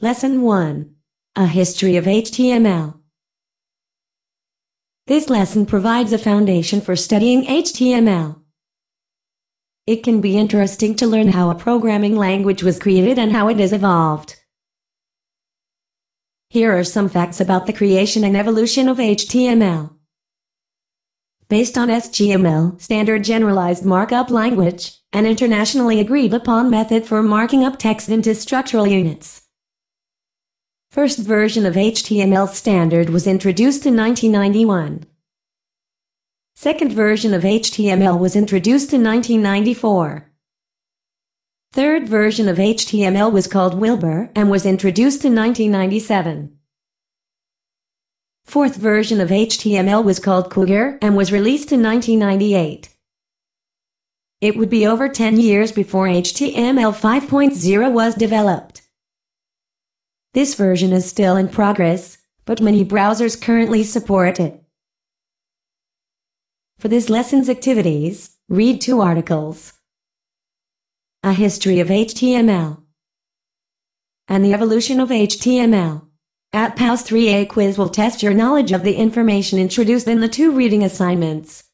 Lesson 1 A History of HTML. This lesson provides a foundation for studying HTML. It can be interesting to learn how a programming language was created and how it has evolved. Here are some facts about the creation and evolution of HTML. Based on SGML, Standard Generalized Markup Language, an internationally agreed upon method for marking up text into structural units. First version of HTML standard was introduced in 1991. Second version of HTML was introduced in 1994. Third version of HTML was called Wilbur and was introduced in 1997. Fourth version of HTML was called Cougar and was released in 1998. It would be over 10 years before HTML 5.0 was developed. This version is still in progress, but many browsers currently support it. For this lesson's activities, read two articles. A History of HTML and the Evolution of HTML. At PAUS 3A quiz will test your knowledge of the information introduced in the two reading assignments.